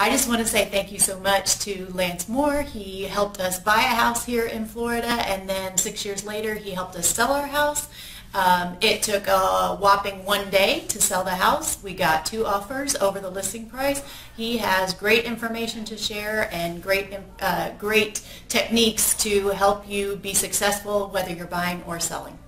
I just want to say thank you so much to Lance Mohr. He helped us buy a house here in Florida, and then six years later, he helped us sell our house. Um, it took a whopping one day to sell the house. We got two offers over the listing price. He has great information to share and great, um, uh, great techniques to help you be successful whether you're buying or selling.